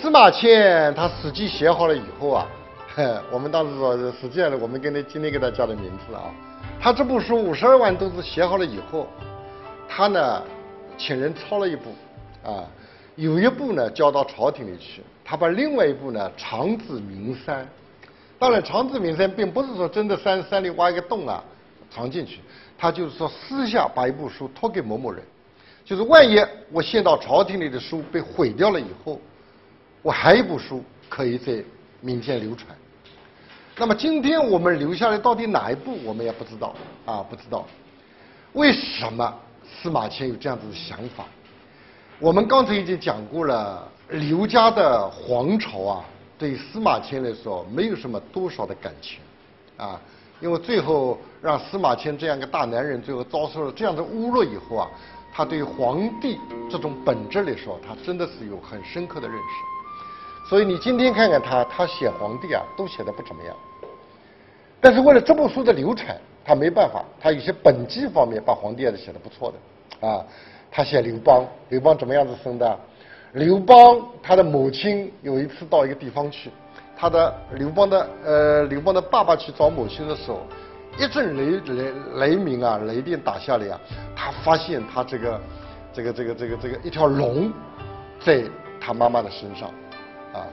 司马迁他《史记》写好了以后啊，我们当时说实际上我们跟他今天给他叫的名字啊，他这部书五十二万都是写好了以后，他呢请人抄了一部啊，有一部呢交到朝廷里去，他把另外一部呢藏至名山。当然，藏至名山并不是说真的山山里挖一个洞啊藏进去，他就是说私下把一部书托给某某人，就是万一我献到朝廷里的书被毁掉了以后，我还有一部书可以在民间流传。那么今天我们留下来到底哪一部，我们也不知道啊，不知道。为什么司马迁有这样子的想法？我们刚才已经讲过了，刘家的皇朝啊。对司马迁来说，没有什么多少的感情，啊，因为最后让司马迁这样一个大男人，最后遭受了这样的侮辱以后啊，他对皇帝这种本质来说，他真的是有很深刻的认识。所以你今天看看他，他写皇帝啊，都写的不怎么样。但是为了这部书的流传，他没办法，他有些本纪方面把皇帝还是写的不错的，啊，他写刘邦，刘邦怎么样子生的？刘邦他的母亲有一次到一个地方去，他的刘邦的呃刘邦的爸爸去找母亲的时候，一阵雷雷雷鸣啊，雷电打下来啊，他发现他这个这个这个这个这个一条龙在他妈妈的身上啊，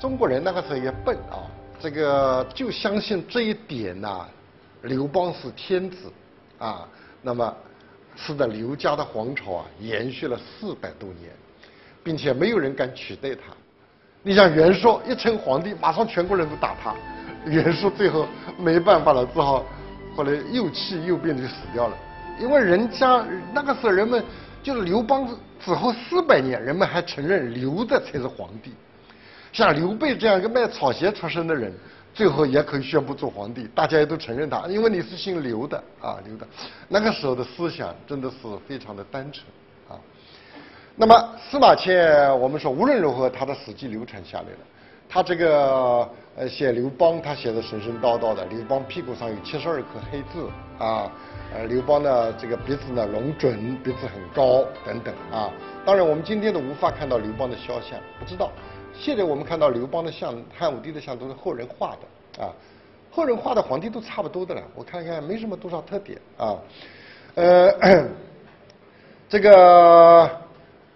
中国人那个时候也笨啊，这个就相信这一点呐，刘邦是天子啊，那么使得刘家的皇朝啊延续了四百多年。并且没有人敢取代他。你像袁绍一称皇帝，马上全国人都打他。袁术最后没办法了，只好后来又气又病就死掉了。因为人家那个时候人们就是刘邦之后四百年，人们还承认刘的才是皇帝。像刘备这样一个卖草鞋出身的人，最后也可以宣布做皇帝，大家也都承认他，因为你是姓刘的啊，刘的。那个时候的思想真的是非常的单纯啊。那么司马迁，我们说无论如何，他的史记流传下来了。他这个呃写刘邦，他写的神神叨叨的。刘邦屁股上有七十二颗黑痣啊，呃刘邦的这个鼻子呢隆准，鼻子很高等等啊。当然我们今天都无法看到刘邦的肖像，不知道。现在我们看到刘邦的像，汉武帝的像都是后人画的啊，后人画的皇帝都差不多的了。我看看没什么多少特点啊，呃 这个。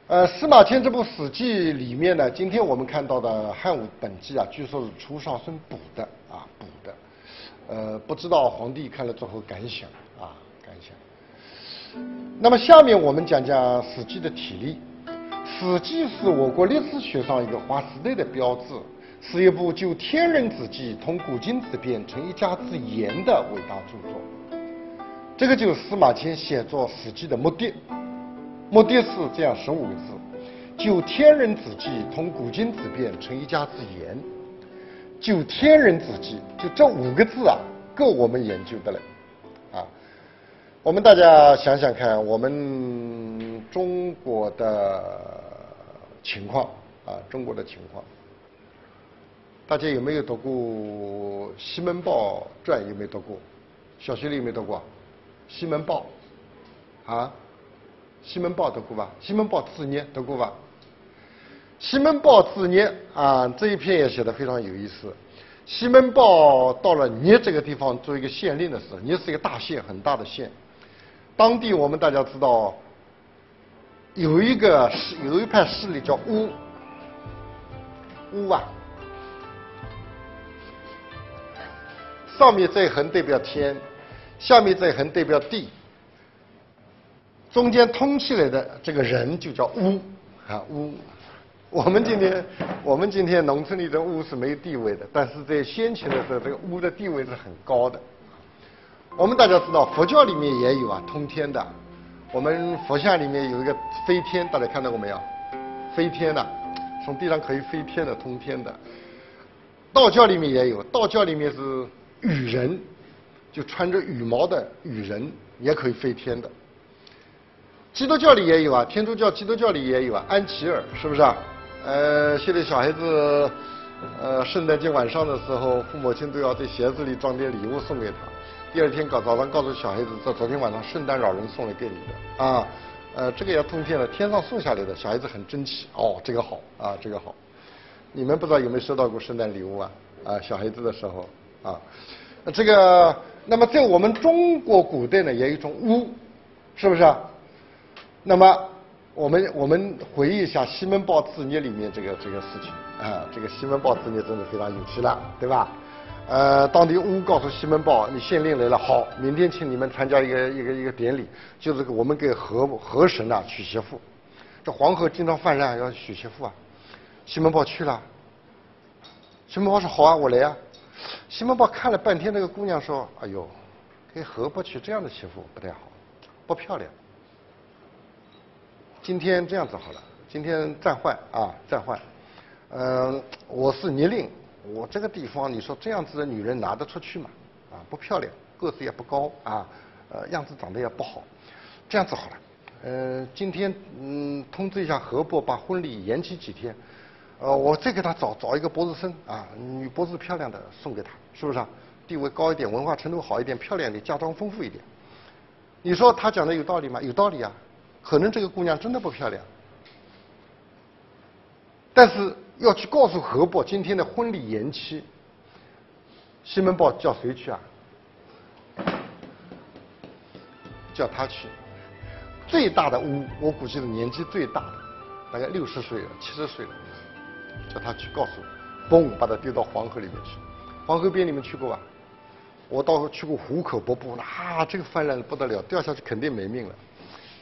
呃，司马迁这部《史记》里面呢，今天我们看到的《汉武本纪》啊，据说是初上孙补的啊，补的。呃，不知道皇帝看了之后感想啊，感想。那么下面我们讲讲《史记》的体例，《史记》是我国历史学上一个划时代的标志，是一部就天人之际同古今之变成一家之言的伟大著作。这个就是司马迁写作《史记》的目的。目的是这样十五个字：就天人之际，同古今之变，成一家之言。就天人之际，就这五个字啊，够我们研究的了。我们大家想想看，我们中国的情况啊，中国的情况，大家有没有读过《西门豹传》？有没有读过？小学里有没有读过《西门豹》？啊？西门豹读过吧？西门豹自孽读过吧？西门豹自孽啊，这一篇也写的非常有意思。西门豹到了聂这个地方做一个县令的时候，聂是一个大县，很大的县。当地我们大家知道，有一个势，有一派势力叫巫，巫啊，上面这一横代表天，下面这一横代表地。中间通起来的这个人就叫巫啊巫。我们今天我们今天农村里的巫是没有地位的，但是在先秦的时候，这个巫的地位是很高的。我们大家知道佛教里面也有啊通天的，我们佛像里面有一个飞天，大家看到过没有？飞天的，从地上可以飞天的通天的。道教里面也有，道教里面是羽人，就穿着羽毛的羽人也可以飞天的。基督教里也有啊，天主教、基督教里也有啊，安琪儿是不是啊？呃，现在小孩子，呃，圣诞节晚上的时候，父母亲都要在鞋子里装点礼物送给他。第二天搞早上告诉小孩子，这昨天晚上圣诞老人送来给你的啊。呃，这个要通天了，天上送下来的，小孩子很争气。哦，这个好啊，这个好。你们不知道有没有收到过圣诞礼物啊？啊，小孩子的时候啊，这个，那么在我们中国古代呢，也有一种巫，是不是？那么我们我们回忆一下《西门豹自虐》里面这个这个事情啊，这个西门豹自虐真的非常有趣了，对吧？呃，当地巫告诉西门豹，你县令来了，好，明天请你们参加一个一个一个典礼，就是我们给河河神啊娶媳妇。这黄河经常泛滥，要娶媳妇啊。西门豹去了，西门豹说好啊，我来啊。西门豹看了半天那个姑娘，说：“哎呦，给河伯娶这样的媳妇不太好，不漂亮。今天这样子好了，今天暂缓啊，暂缓。嗯，我是泥令，我这个地方，你说这样子的女人拿得出去吗？啊，不漂亮，个子也不高啊，呃，样子长得也不好，这样子好了。嗯，今天嗯，通知一下何伯，把婚礼延期几天。”呃，我再给他找找一个博士生啊，女博士漂亮的送给他，是不是啊？地位高一点，文化程度好一点，漂亮一点，家装丰富一点。你说他讲的有道理吗？有道理啊。可能这个姑娘真的不漂亮，但是要去告诉何伯今天的婚礼延期。西门豹叫谁去啊？叫他去。最大的巫，我估计是年纪最大的，大概六十岁了，七十岁了。叫他去告诉，嘣，把他丢到黄河里面去。黄河边你们去过吧？我到时候去过壶口瀑布，啊，这个泛滥的不得了，掉下去肯定没命了。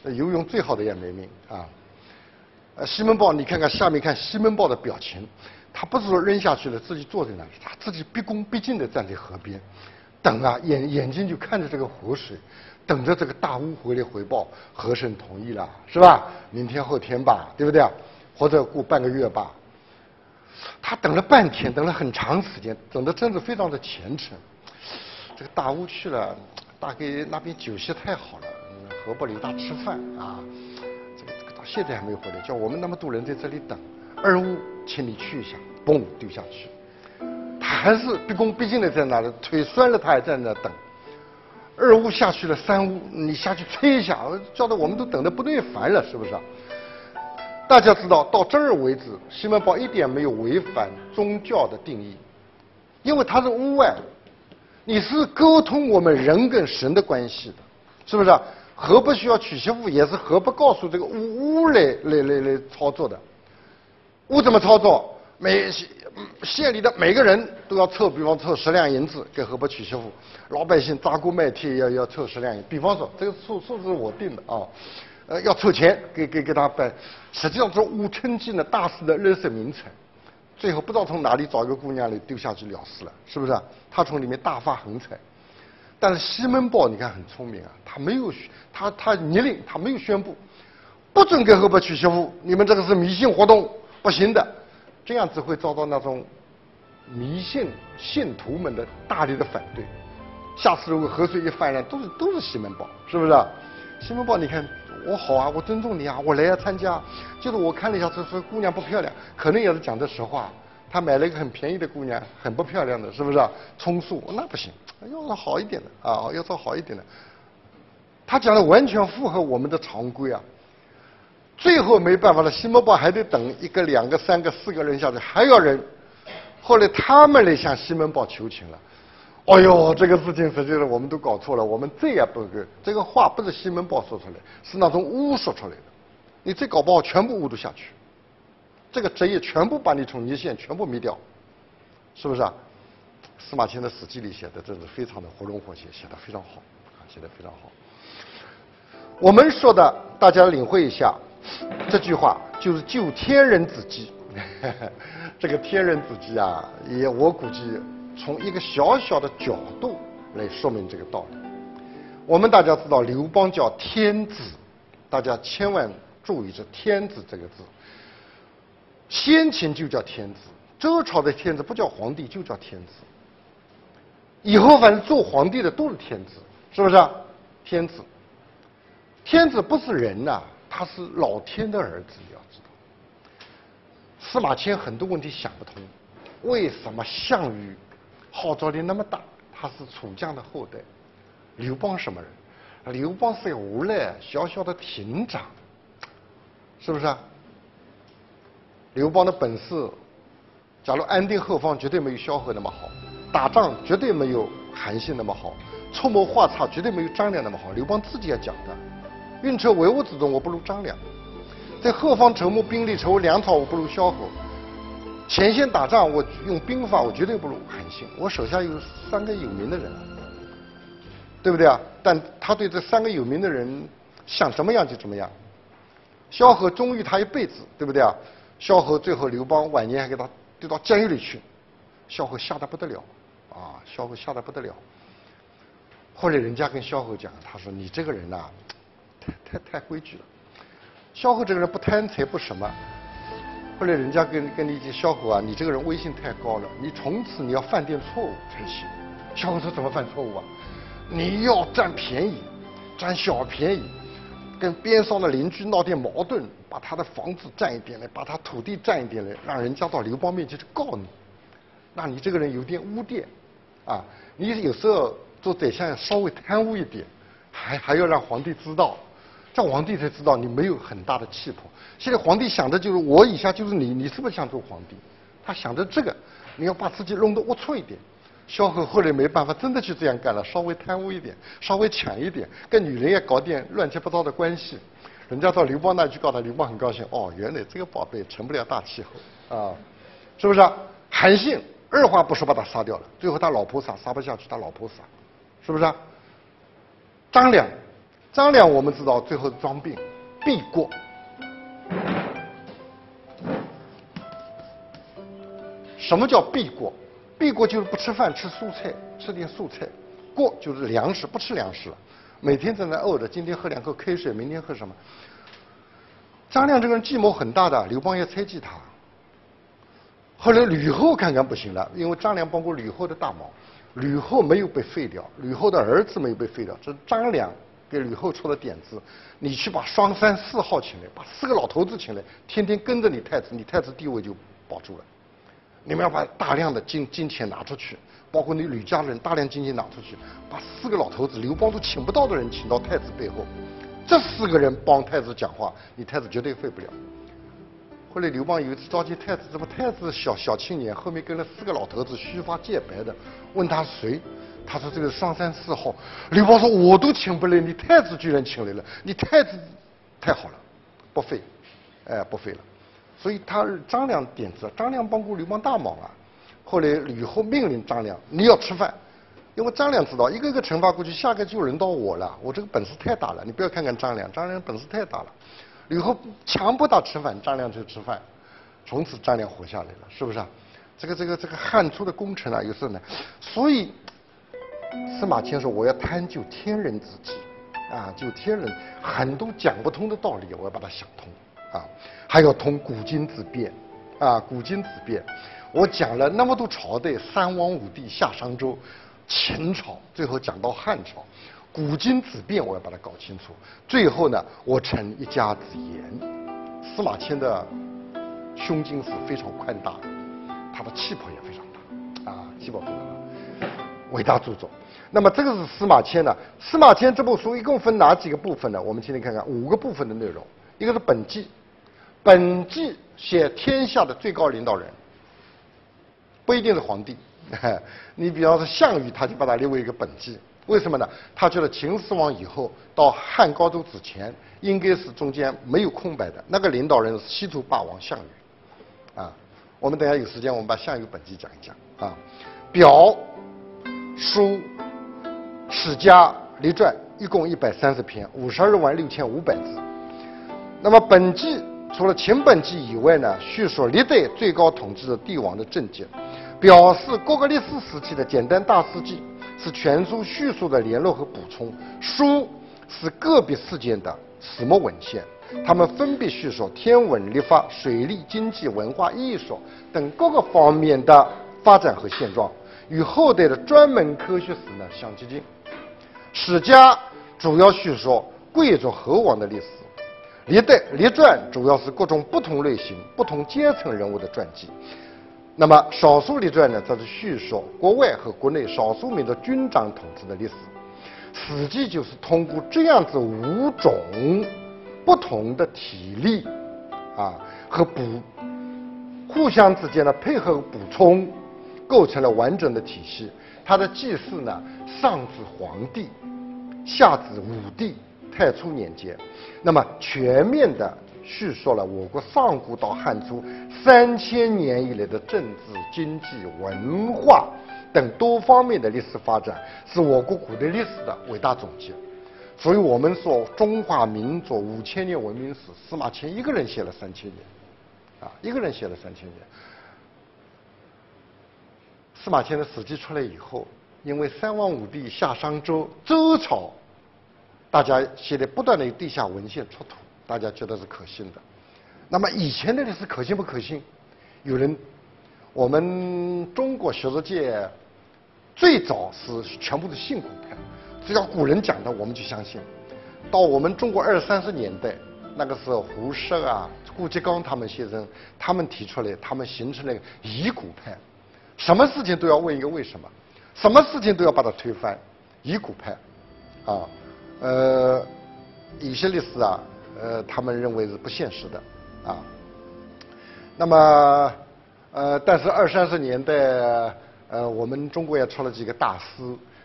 那游泳最好的也没命啊。呃，西门豹，你看看下面看西门豹的表情，他不是说扔下去了，自己坐在那里，他自己毕恭毕敬的站在河边，等啊，眼眼睛就看着这个湖水，等着这个大巫回来回报，河神同意了，是吧？明天后天吧，对不对？或者过半个月吧。他等了半天，等了很长时间，等的真是非常的虔诚。这个大巫去了，大概那边酒席太好了，河伯留他吃饭啊。现在还没有回来，叫我们那么多人在这里等。二屋，请你去一下，嘣丢下去。他还是毕恭毕敬的在那里，腿酸了他还在那等。二屋下去了，三屋你下去催一下，叫的我们都等得不耐烦了，是不是？大家知道，到这儿为止，西门豹一点没有违反宗教的定义，因为他是屋外，你是沟通我们人跟神的关系的，是不是？何不需要娶媳妇，也是何不告诉这个屋屋来来来来操作的？屋怎么操作？每县里的每个人都要凑，比方凑十两银子给何不娶媳妇，老百姓砸锅卖铁要要凑十两银，比方说这个数数字我定的啊。呃，要凑钱给给给他办，实际上是无趁机呢大肆的热色名财，最后不知道从哪里找一个姑娘来丢下去了事了，是不是？他从里面大发横财，但是西门豹你看很聪明啊，他没有他他拟令，他没有宣布，不准给河伯娶媳妇，你们这个是迷信活动，不行的，这样子会遭到那种迷信信徒们的大力的反对，下次如果河水一泛滥，都是 都是西门豹，是不是？西门豹，你看。我好啊，我尊重你啊，我来要参加。就是我看了一下，这说姑娘不漂亮，可能也是讲的实话。他买了一个很便宜的姑娘，很不漂亮的，是不是啊？充数那不行，要找好一点的啊，要找好一点的。他讲的完全符合我们的常规啊。最后没办法了，西门豹还得等一个、两个、三个、四个人下去，还要人。后来他们来向西门豹求情了。哎呦，这个事情实际上我们都搞错了。我们再也不给这个话不是西门豹说出来，是那种巫说出来的。你再搞不好，全部巫都下去。这个职业全部把你从一线全部灭掉，是不是啊？司马迁的《史记》里写的真是非常的活龙活现，写的非常好，啊写的非常好。我们说的，大家领会一下，这句话就是救天人子鸡。这个天人子鸡啊，也我估计。从一个小小的角度来说明这个道理。我们大家知道刘邦叫天子，大家千万注意这“天子”这个字。先秦就叫天子，周朝的天子不叫皇帝，就叫天子。以后反正做皇帝的都是天子，是不是？天子，天子不是人呐，他是老天的儿子，你要知道。司马迁很多问题想不通，为什么项羽？号召力那么大，他是楚将的后代。刘邦什么人？刘邦是个无赖，小小的亭长，是不是啊？刘邦的本事假如安定后方，绝对没有萧何那么好；打仗绝对没有韩信那么好；出谋划策绝对没有张良那么好。刘邦自己也讲的：“运筹帷幄之中，我不如张良；在后方筹谋兵力、筹粮草，我不如萧何；前线打仗，我用兵法，我绝对不如韩信。我手下有三个有名的人，对不对啊？但他对这三个有名的人想怎么样就怎么样。萧何忠于他一辈子，对不对啊？萧何最后刘邦晚年还给他丢到监狱里去，萧何吓得不得了，啊，萧何吓得不得了。后来人家跟萧何讲，他说你这个人呐，太太太规矩了。萧何这个人不贪财不什么。后来人家跟跟你讲，萧何啊，你这个人威信太高了，你从此你要犯点错误才行。萧何说怎么犯错误啊？你要占便宜，占小便宜。跟边上的邻居闹点矛盾，把他的房子占一点来，把他土地占一点来，让人家到刘邦面前去告你，那你这个人有点污点，啊，你有时候做宰相稍微贪污一点，还还要让皇帝知道，这皇帝才知道你没有很大的气魄。现在皇帝想的就是我以下就是你，你是不是想做皇帝？他想着这个，你要把自己弄得龌龊一点。萧何后来没办法，真的去这样干了，稍微贪污一点，稍微抢一点，跟女人也搞点乱七八糟的关系。人家到刘邦那去告他，刘邦很高兴，哦，原来这个宝贝成不了大气候啊，是不是？韩信二话不说把他杀掉了，最后他老婆杀，杀不下去，他老婆杀，是不是？张良，张良我们知道最后装病，避过。什么叫避过？避过就是不吃饭，吃蔬菜，吃点素菜。过就是粮食，不吃粮食了，每天在那饿着。今天喝两口开水，明天喝什么？张良这个人计谋很大的，刘邦也猜忌他。后来吕后看看不行了，因为张良帮过吕后的大忙，吕后没有被废掉，吕后的儿子没有被废掉，这是张良给吕后出的点子。你去把双三四号请来，把四个老头子请来，天天跟着你太子，你太子地位就保住了。你们要把大量的金金钱拿出去，包括你吕家人大量金钱拿出去，把四个老头子刘邦都请不到的人请到太子背后，这四个人帮太子讲话，你太子绝对废不了。后来刘邦有一次召集太子，这不太子小小青年，后面跟了四个老头子须发洁白的，问他谁？他说这个双山四号。刘邦说我都请不来，你太子居然请来了，你太子太好了，不废，哎不废了。所以他张良点子，张良帮过刘邦大忙啊。后来吕后命令张良，你要吃饭，因为张良知道一个一个惩罚过去，下个就轮到我了，我这个本事太大了。你不要看看张良，张良本事太大了。吕后强迫他吃饭，张良就吃饭，从此张良活下来了，是不是？这个这个这个汉初的功臣啊，有时候呢，所以司马迁说我要探究天人之际，啊，就天人很多讲不通的道理，我要把它想通。啊，还要通古今之变，啊，古今之变，我讲了那么多朝代，三王五帝夏商周，秦朝，最后讲到汉朝，古今之变，我要把它搞清楚。最后呢，我成一家之言。司马迁的胸襟是非常宽大的，他的气魄也非常大，啊，气魄非常大，伟大著作。那么这个是司马迁呢？司马迁这部书一共分哪几个部分呢？我们今天看看五个部分的内容，一个是本纪。本纪写天下的最高领导人，不一定是皇帝。你比方说项羽，他就把他列为一个本纪。为什么呢？他觉得秦始皇以后到汉高祖之前，应该是中间没有空白的。那个领导人是西楚霸王项羽。啊，我们等下有时间，我们把项羽本纪讲一讲。啊，表、书、史家、列传一共一百三十篇，五十二万六千五百字。那么本纪。除了秦本纪以外呢，叙述历代最高统治的帝王的政绩，表示各个历史时期的简单大事记，是全书叙述的联络和补充。书是个别事件的始末文献，它们分别叙述天文、历法、水利、经济、文化艺术等各个方面的发展和现状，与后代的专门科学史呢相接近。史家主要叙述贵族侯王的历史。历代列传主要是各种不同类型、不同阶层人物的传记，那么少数列传呢，则是叙述国外和国内少数民族军长统治的历史。史记就是通过这样子五种不同的体例啊和补互相之间的配合补充，构成了完整的体系。它的祭祀呢，上至皇帝，下至武帝、太初年间，那么全面的叙述了我国上古到汉初三千年以来的政治、经济、文化等多方面的历史发展，是我国古代历史的伟大总结。所以我们说，中华民族五千年文明史，司马迁一个人写了三千年，啊，一个人写了三千年。司马迁的《史记》出来以后，因为三王五帝下商周，周朝，大家现在不断的有地下文献出土，大家觉得是可信的。那么以前的历史可信不可信？有人，我们中国学术界最早是全部是信古派。只要古人讲的，我们就相信。到我们中国二三十年代，那个时候胡适啊、顾颉刚他们先生，他们提出来，他们形成了疑古派，什么事情都要问一个为什么，什么事情都要把它推翻，疑古派，啊，呃，有些历史啊，呃，他们认为是不现实的，啊，那么，呃，但是二三十年代，呃，我们中国也出了几个大师。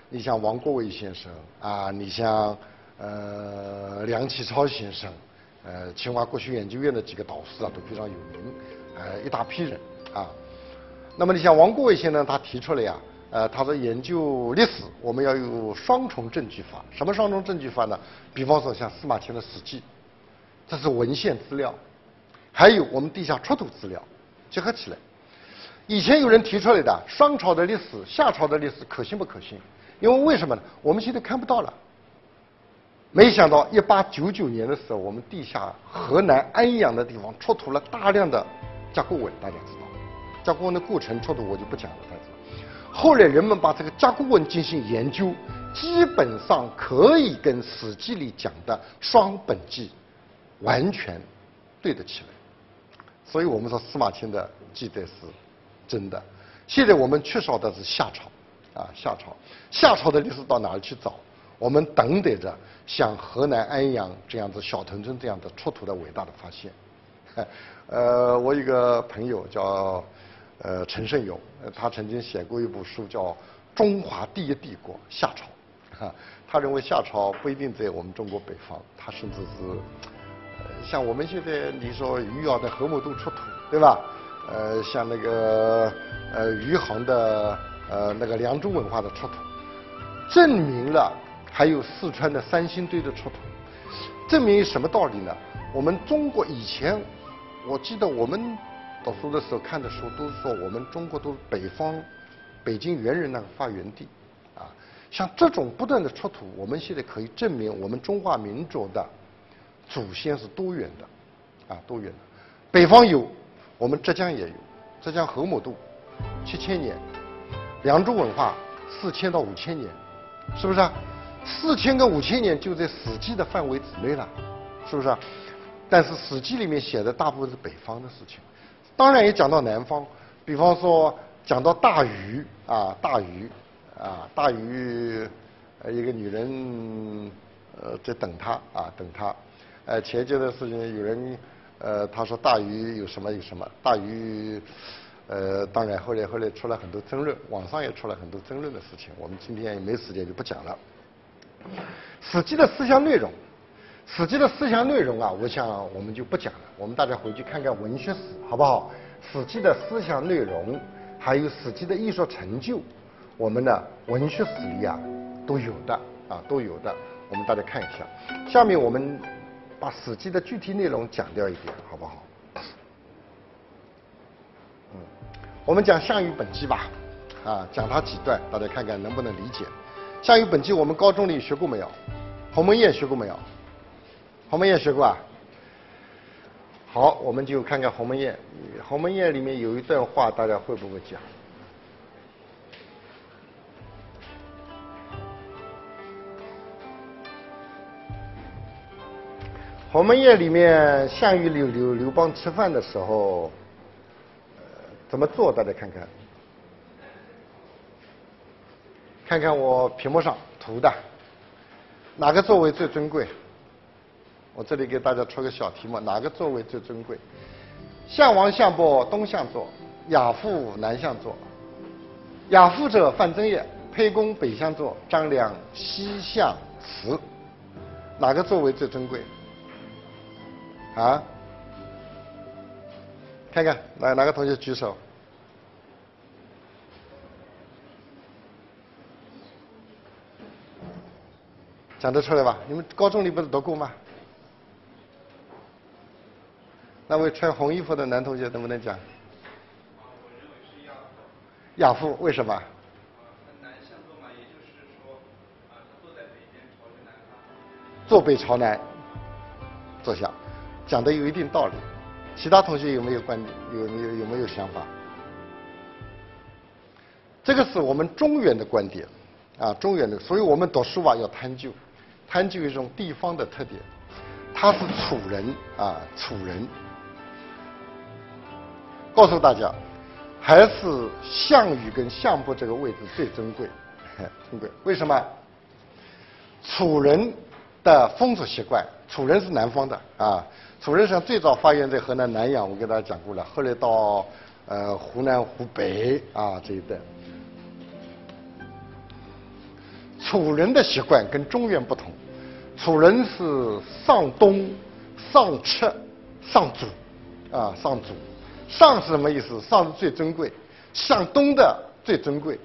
你像王国维先生啊，你像呃梁启超先生，呃清华国学研究院的几个导师啊都非常有名，呃一大批人啊。那么你像王国维先生他提出来呀，呃他说研究历史我们要有双重证据法，什么双重证据法呢？比方说像司马迁的《史记》，这是文献资料，还有我们地下出土资料结合起来。以前有人提出来的商朝的历史、夏朝的历史可信不可信？因为为什么呢？我们现在看不到了。没想到一八九九年的时候，我们地下河南安阳的地方出土了大量的甲骨文，大家知道。甲骨文的过程出土我就不讲了，大家知道。后来人们把这个甲骨文进行研究，基本上可以跟《史记》里讲的双本纪完全对得起来。所以我们说司马迁的记载是真的。现在我们缺少的是夏朝。啊，夏朝，夏朝的历史到哪里去找？我们等待着像河南安阳这样子小屯村这样的出土的伟大的发现。呃，我一个朋友叫呃陈胜友，他曾经写过一部书叫《中华第一帝国夏朝》，哈，他认为夏朝不一定在我们中国北方，他甚至是呃像我们现在你说余姚的河姆渡出土，对吧？呃，像那个呃余杭的。呃，那个良渚文化的出土，证明了还有四川的三星堆的出土，证明什么道理呢？我们中国以前，我记得我们读书的时候看的书都是说我们中国都是北方，北京猿人那个发源地，啊，像这种不断的出土，我们现在可以证明我们中华民族的祖先是多元的，啊，多元的。北方有，我们浙江也有，浙江河姆渡，七千年。良渚文化四千到五千年，是不是啊？四千跟五千年就在《史记》的范围之内了，是不是啊？但是《史记》里面写的大部分是北方的事情，当然也讲到南方，比方说讲到大禹啊，大禹啊，大禹一个女人呃在等他啊，等他，呃前一件的事情有人呃他说大禹有什么有什么，大禹。呃，当然，后来后来出了很多争论，网上也出了很多争论的事情，我们今天也没时间就不讲了。《史记》的思想内容，《史记》的思想内容啊，我想我们就不讲了，我们大家回去看看文学史，好不好？《史记》的思想内容，还有《史记》的艺术成就，我们的文学史里啊都有的啊都有的，我们大家看一下。下面我们把《史记》的具体内容讲掉一点，好不好？嗯我们讲《项羽本纪》吧，啊，讲它几段，大家看看能不能理解。《项羽本纪》我们高中里学过没有？《鸿门宴》学过没有？《鸿门宴》学过啊？好，我们就看看《鸿门宴》。《鸿门宴》里面有一段话，大家会不会讲？《鸿门宴》里面，项羽刘刘刘邦吃饭的时候。怎么做？大家看看，看看我屏幕上图的，哪个座位最尊贵？我这里给大家出个小题目：哪个座位最尊贵？项王项伯东向坐，亚父南向坐。亚父者范增也，沛公北向坐，张良西向辞。哪个座位最珍贵？啊？看看哪哪个同学举手？讲得出来吧？你们高中里不是读过吗？那位穿红衣服的男同学能不能讲？亚父为什么？南向坐嘛，也就是说，啊，他坐在北边，朝着南方。坐北朝南，坐下，讲的有一定道理。其他同学有没有观点？有没有有没有想法？这个是我们中原的观点，啊，中原的，所以我们读书啊要探究。探究一种地方的特点，他是楚人啊，楚人。告诉大家，还是项羽跟项伯这个位置最珍贵，珍贵。为什么？楚人的风俗习惯，楚人是南方的啊，楚人是最早发源在河南南阳，我给大家讲过了，后来到呃湖南湖北啊这一带。楚人的习惯跟中原不同，楚人是上东、上赤、上祖，啊上祖，上是什么意思？上是最尊贵，向东的最尊贵，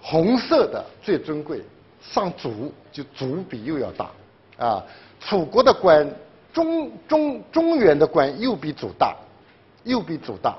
红色的最尊贵，上祖就祖比又要大，啊，楚国的官，中中中原的官又比祖大，又比祖大。